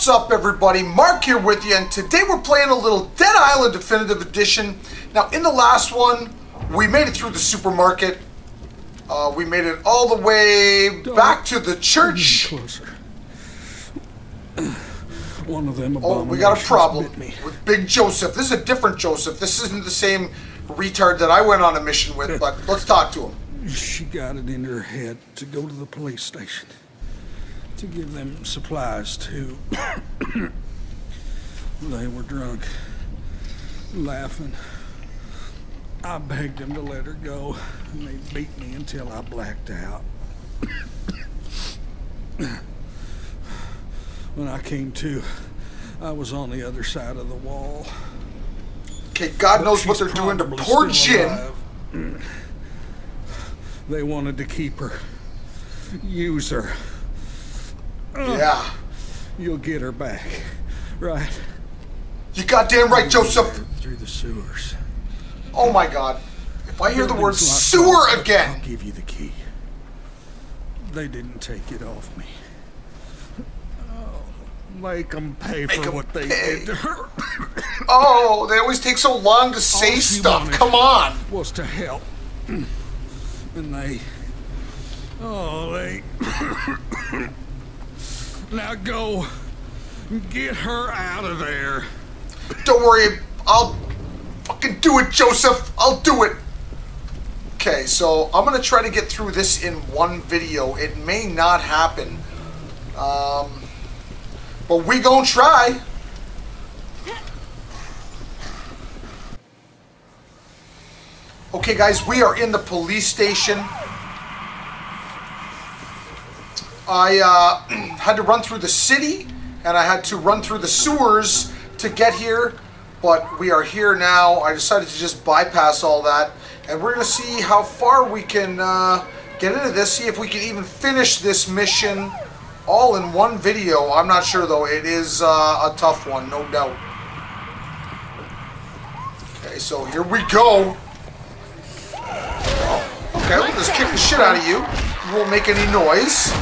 What's up, everybody? Mark here with you, and today we're playing a little Dead Island Definitive Edition. Now, in the last one, we made it through the supermarket. Uh, we made it all the way back to the church. Closer. One of them Oh, we got a problem with Big Joseph. This is a different Joseph. This isn't the same retard that I went on a mission with, but let's talk to him. She got it in her head to go to the police station to give them supplies too. they were drunk, laughing. I begged them to let her go, and they beat me until I blacked out. when I came to, I was on the other side of the wall. Okay, God knows what they're doing to poor alive. They wanted to keep her. Use her. Mm. Yeah. You'll get her back. Right? You goddamn right, Joseph. Through the sewers. Oh my god. If I hear the word sewer again. I'll give you the key. They didn't take it off me. Oh, make them pay for 'em what they pay. did to her. Oh, they always take so long to say she stuff. Come on. was to help. And they. Oh, they. now go. Get her out of there. Don't worry. I'll fucking do it, Joseph. I'll do it. Okay, so I'm gonna try to get through this in one video. It may not happen. Um, but we gonna try. Okay, guys, we are in the police station. I uh, had to run through the city and I had to run through the sewers to get here, but we are here now. I decided to just bypass all that and we're going to see how far we can uh, get into this, see if we can even finish this mission all in one video. I'm not sure though, it is uh, a tough one, no doubt. Okay, so here we go. Okay, we'll just kick the shit out of you. You won't make any noise.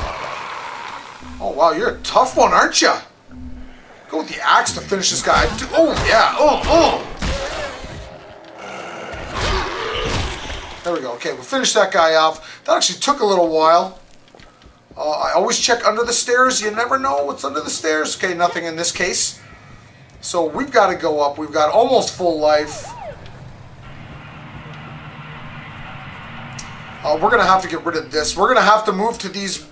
Oh wow, you're a tough one, aren't you? Go with the axe to finish this guy. Oh yeah. Oh oh. There we go. Okay, we'll finish that guy off. That actually took a little while. Uh, I always check under the stairs. You never know what's under the stairs. Okay, nothing in this case. So we've got to go up. We've got almost full life. Uh, we're going to have to get rid of this. We're going to have to move to these.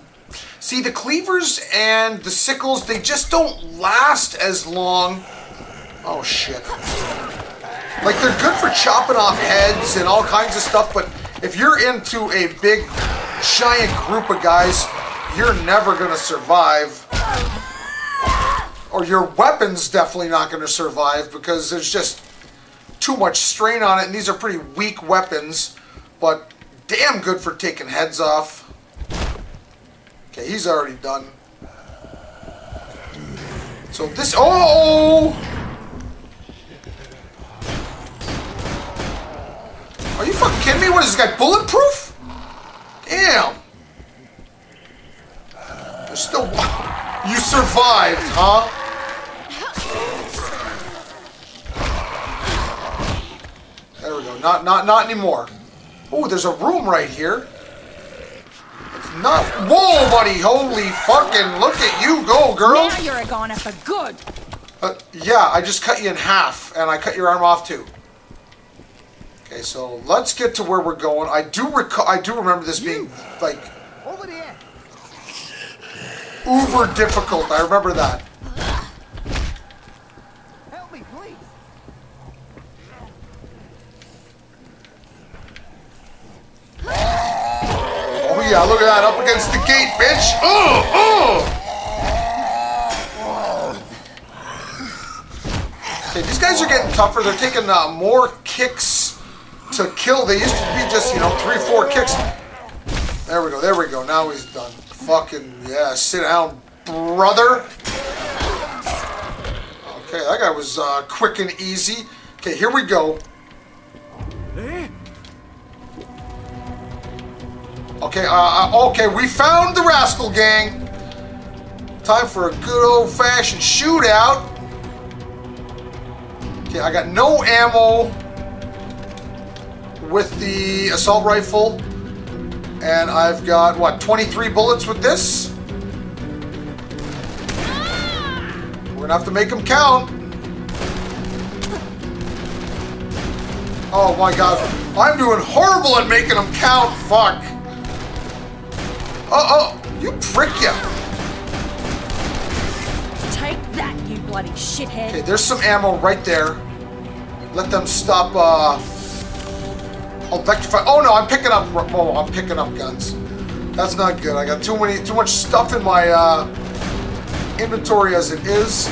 See, the cleavers and the sickles, they just don't last as long. Oh, shit. Like, they're good for chopping off heads and all kinds of stuff, but if you're into a big, giant group of guys, you're never going to survive. Or your weapon's definitely not going to survive because there's just too much strain on it, and these are pretty weak weapons, but damn good for taking heads off. Okay, he's already done. So this, oh! Are you fucking kidding me? What is this guy, bulletproof? Damn. There's still, you survived, huh? There we go. Not, not, not anymore. Oh, there's a room right here. Not. Whoa, buddy! Holy fucking! Look at you go, girl. Now you're a goner for good. Uh, yeah, I just cut you in half, and I cut your arm off too. Okay, so let's get to where we're going. I do recall. I do remember this being like Over there. uber difficult. I remember that. Help me, please. Yeah, look at that up against the gate, bitch. Oh, oh. Okay, these guys are getting tougher. They're taking uh, more kicks to kill. They used to be just you know three, four kicks. There we go. There we go. Now he's done. Fucking yeah. Sit down, brother. Okay, that guy was uh, quick and easy. Okay, here we go. Okay, uh, uh, okay, we found the Raskol gang. Time for a good old-fashioned shootout. Okay, I got no ammo with the assault rifle. And I've got, what, 23 bullets with this? We're gonna have to make them count. Oh my god. I'm doing horrible at making them count. Fuck. Oh, oh, you prick ya. Take that, you bloody shithead. Okay, there's some ammo right there. Let them stop, uh... Electrify. Oh no, I'm picking up... Oh, I'm picking up guns. That's not good. I got too many, too much stuff in my, uh... Inventory as it is.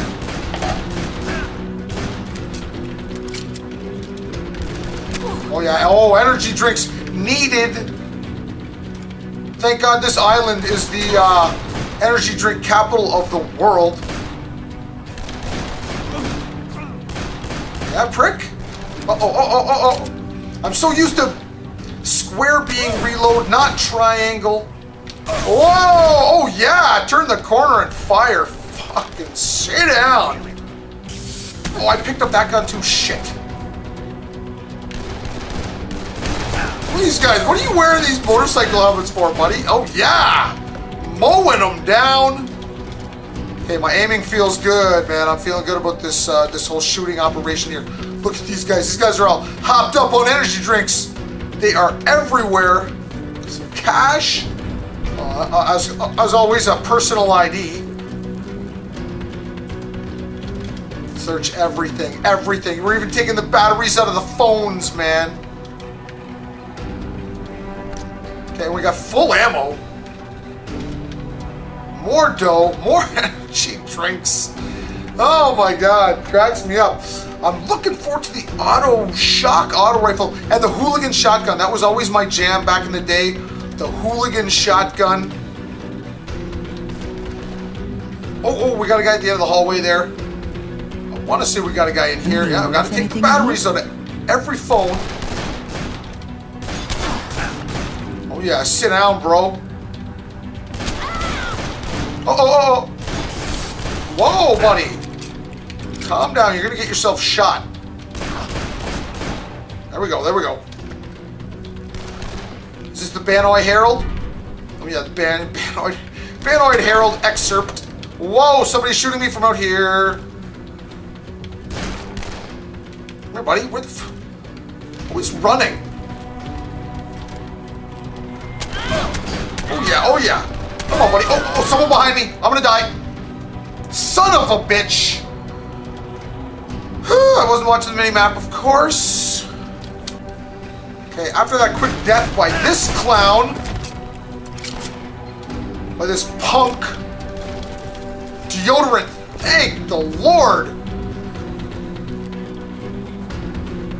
Oh yeah, oh, energy drinks needed. Thank God this island is the uh, energy drink capital of the world. That prick. Uh oh, oh, oh, oh, oh. I'm so used to square being reload, not triangle. Whoa! Oh yeah! Turn the corner and fire. Fucking sit down. Oh, I picked up that gun too. Shit. These guys, what are you wearing these motorcycle helmets for, buddy? Oh yeah! Mowing them down. Okay, my aiming feels good, man. I'm feeling good about this uh, this whole shooting operation here. Look at these guys. These guys are all hopped up on energy drinks. They are everywhere. Some cash. Uh, as, as always, a personal ID. Search everything, everything. We're even taking the batteries out of the phones, man. Okay, we got full ammo. More dough, more energy drinks. Oh my god, cracks me up. I'm looking forward to the auto shock auto rifle and the hooligan shotgun. That was always my jam back in the day. The hooligan shotgun. Oh, oh, we got a guy at the end of the hallway there. I want to say we got a guy in here. Yeah, we got to take the batteries out of every phone. Yeah, sit down, bro. Oh, oh, oh, oh. Whoa, buddy. Calm down. You're going to get yourself shot. There we go. There we go. Is this the Banoi Herald? Oh, yeah, the Ban Banoid, Banoid Herald excerpt. Whoa, somebody's shooting me from out here. Come here, buddy. Where the f Oh, he's running. Oh, yeah. Oh, yeah. Come on, buddy. Oh, oh, someone behind me. I'm gonna die. Son of a bitch. I wasn't watching the mini-map, of course. Okay, after that quick death by this clown, by this punk, deodorant, thank the Lord.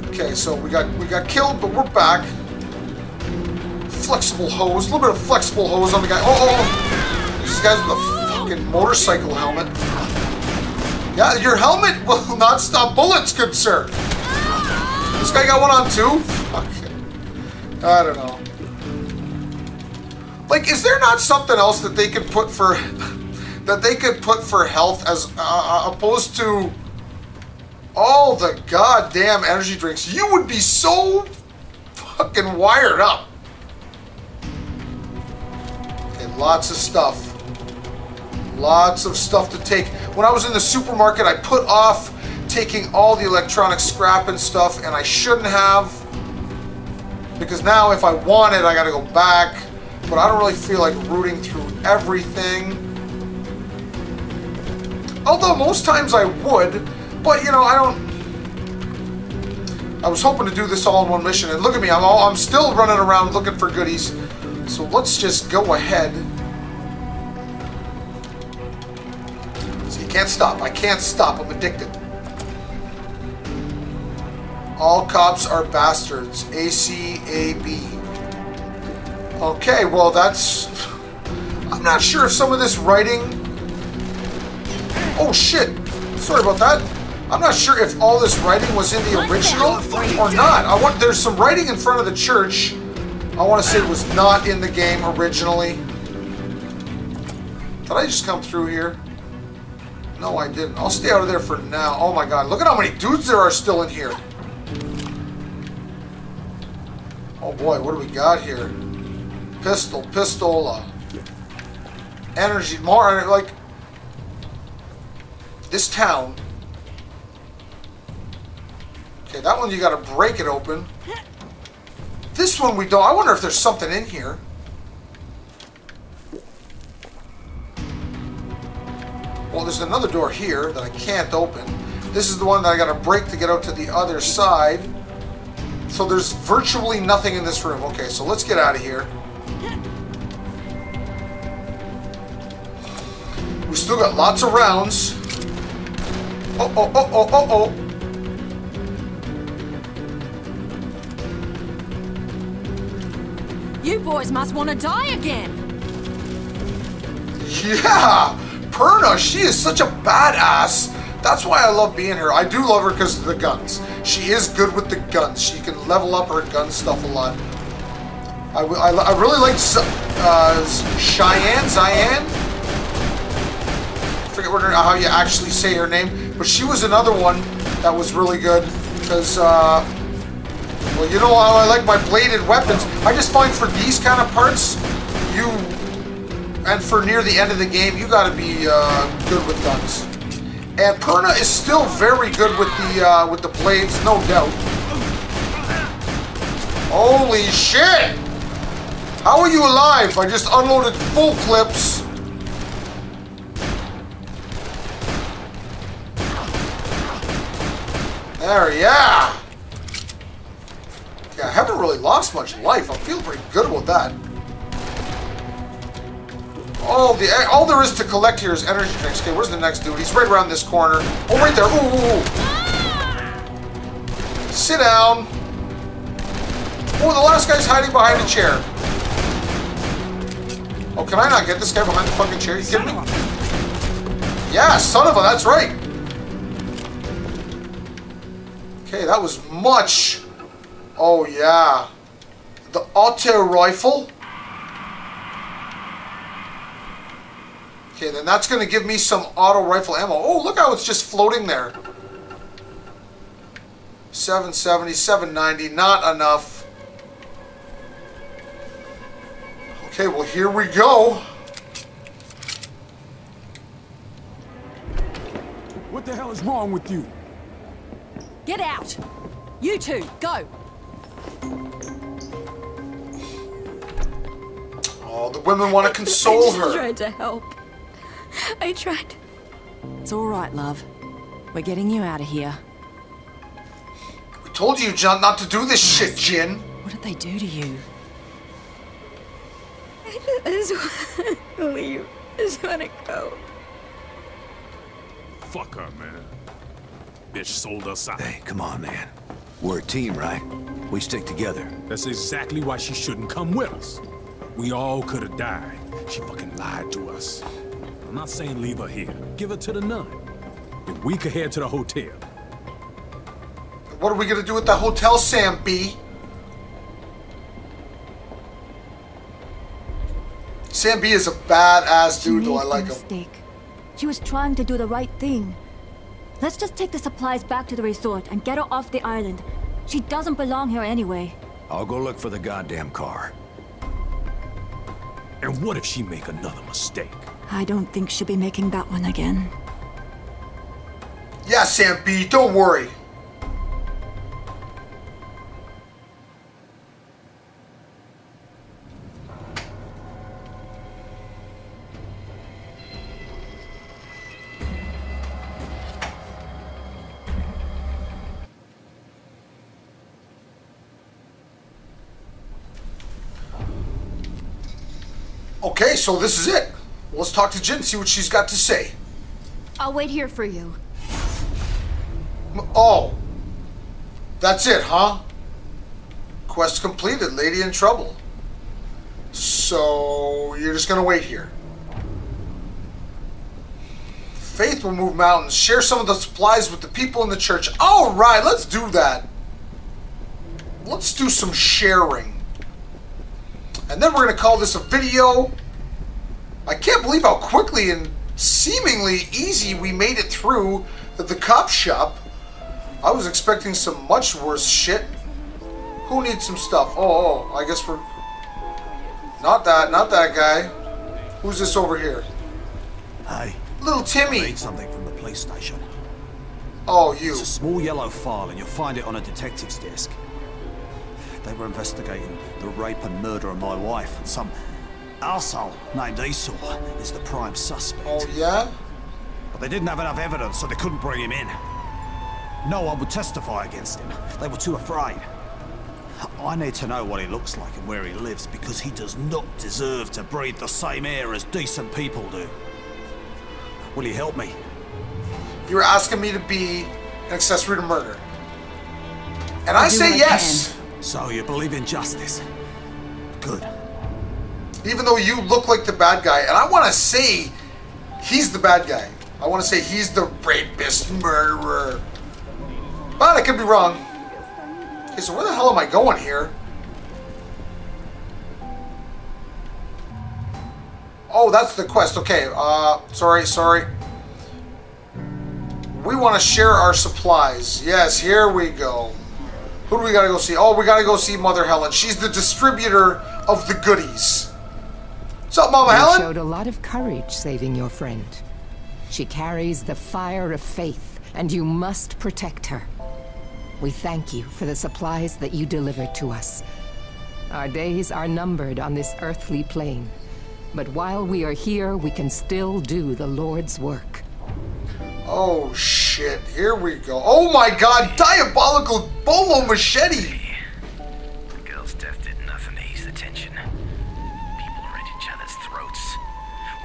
Okay, so we got we got killed, but we're back. Flexible hose, a little bit of flexible hose on the guy. Oh, oh, oh. guys with a fucking motorcycle helmet. Yeah, your helmet will not stop bullets, good sir. This guy got one on too? Fuck. It. I don't know. Like, is there not something else that they could put for that they could put for health as uh, opposed to all the goddamn energy drinks? You would be so fucking wired up. Lots of stuff. Lots of stuff to take. When I was in the supermarket, I put off taking all the electronic scrap and stuff, and I shouldn't have. Because now, if I want it, I gotta go back. But I don't really feel like rooting through everything. Although most times I would, but you know, I don't. I was hoping to do this all in one mission, and look at me, I'm all, I'm still running around looking for goodies. So let's just go ahead. So you can't stop. I can't stop. I'm addicted. All cops are bastards. A-C-A-B. Okay, well that's... I'm not sure if some of this writing... Oh shit! Sorry about that. I'm not sure if all this writing was in the original or not. I want There's some writing in front of the church. I want to say it was not in the game originally. Did I just come through here? No, I didn't. I'll stay out of there for now. Oh my god, look at how many dudes there are still in here. Oh boy, what do we got here? Pistol, pistola. Energy, more, like... This town... Okay, that one you gotta break it open. This one we don't. I wonder if there's something in here. Well, there's another door here that I can't open. This is the one that I gotta break to get out to the other side. So there's virtually nothing in this room. Okay, so let's get out of here. We still got lots of rounds. Oh, oh, oh, oh, oh, oh. You boys must want to die again. Yeah! Purna, she is such a badass. That's why I love being her. I do love her because of the guns. She is good with the guns. She can level up her gun stuff a lot. I, I, I really like uh, Cheyenne, Zyan. I forget what her, how you actually say her name, but she was another one that was really good because, uh, well, you know how I like my bladed weapons. I just find for these kind of parts, you and for near the end of the game, you got to be uh, good with guns. And Purna is still very good with the uh, with the blades, no doubt. Holy shit! How are you alive? I just unloaded full clips. There, yeah. Yeah, I haven't really lost much life. I'm feeling pretty good about that. All the eh, all there is to collect here is energy drinks. Okay, where's the next dude? He's right around this corner. Oh, right there. Ooh. Sit down. Oh, the last guy's hiding behind a chair. Oh, can I not get this guy behind the fucking chair? You kidding me? Yeah, son of a, that's right. Okay, that was much. Oh, yeah. The auto rifle. Okay, then that's going to give me some auto rifle ammo. Oh, look how it's just floating there. 770, 790, not enough. Okay, well, here we go. What the hell is wrong with you? Get out. You two, go. Oh, the women want to console her. I just tried to help. I tried. It's all right, love. We're getting you out of here. We told you, John, not to do this shit, Jin. What did they do to you? I just want to leave. I just want to go. Fuck her, man. Bitch sold us out. Hey, come on, man. We're a team, right? We stick together. That's exactly why she shouldn't come with us. We all could have died. She fucking lied to us. I'm not saying leave her here. Give her to the nun. Then we could head to the hotel. What are we going to do at the hotel, Sam B? Sam B is a badass She dude, though. I like him. mistake. She was trying to do the right thing. Let's just take the supplies back to the resort and get her off the island. She doesn't belong here anyway. I'll go look for the goddamn car. And what if she make another mistake? I don't think she'll be making that one again. Yeah, Sam B, don't worry. Okay, so this is it. Let's talk to Jin, see what she's got to say. I'll wait here for you. Oh. That's it, huh? Quest completed, lady in trouble. So, you're just gonna wait here. Faith will move mountains. Share some of the supplies with the people in the church. Alright, let's do that. Let's do some sharing. And then we're gonna call this a video. I can't believe how quickly and seemingly easy. We made it through the cop shop. I was expecting some much worse shit. Who needs some stuff? Oh, oh, I guess we're... Not that, not that guy. Who's this over here? Hey, Little Timmy. need something from the police station. Oh, you. It's a small yellow file, and you'll find it on a detective's desk. They were investigating the rape and murder of my wife, and some arsehole named Esau is the prime suspect. Oh, yeah? But they didn't have enough evidence, so they couldn't bring him in. No one would testify against him. They were too afraid. I need to know what he looks like and where he lives, because he does not deserve to breathe the same air as decent people do. Will you help me? You're asking me to be an accessory to murder. And I do say I yes. So you believe in justice? Good. Even though you look like the bad guy. And I want to say he's the bad guy. I want to say he's the rapist, murderer. But I could be wrong. Okay, so where the hell am I going here? Oh, that's the quest. Okay, uh, sorry, sorry. We want to share our supplies. Yes, here we go. Who do we gotta go see? Oh, we gotta go see Mother Helen. She's the distributor of the goodies. What's up, Mama You Helen? showed a lot of courage saving your friend. She carries the fire of faith, and you must protect her. We thank you for the supplies that you delivered to us. Our days are numbered on this earthly plane. But while we are here, we can still do the Lord's work. Oh shit, here we go. Oh my god, diabolical bolo machete! The girl's death did nothing to ease the tension. People are at each other's throats.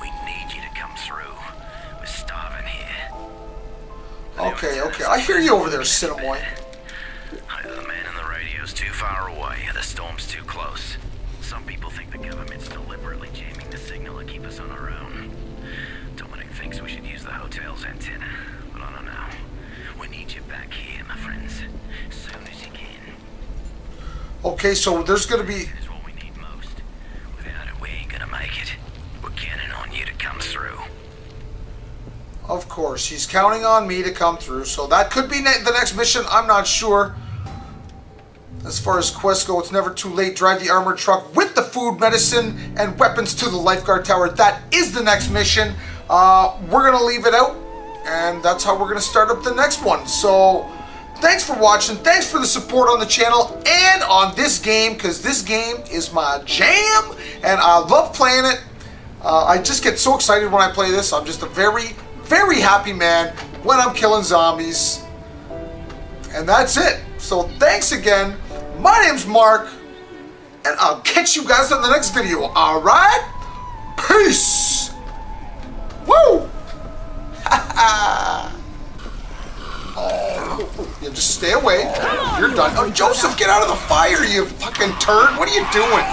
We need you to come through. We're starving here. Okay, okay, I hear you over there, Cinnamon. Either the man in the radio's too far away, or the storm's too close. Some people think the government's deliberately jamming the signal to keep us on our own. Dominic thinks we should use the hotel's antenna, but I don't know. You back here, my friends. Soon as you can. Okay, so there's gonna be. Is what we need most. Without it, we ain't gonna make it. We're counting on you to come through. Of course, he's counting on me to come through, so that could be ne- the next mission. I'm not sure. As far as quests go, it's never too late. Drive the armored truck with the food, medicine, and weapons to the lifeguard tower. That is the next mission. Uh, we're gonna leave it out, and that's how we're gonna start up the next one. So, thanks for watching. Thanks for the support on the channel and on this game, because this game is my jam, and I love playing it. Uh, I just get so excited when I play this. I'm just a very, very happy man when I'm killing zombies. And that's it. So thanks again. My name's Mark, and I'll catch you guys on the next video. All right? Peace. Woo! you just stay away. You're done. Oh, Joseph, get out of the fire, you fucking turd. What are you doing?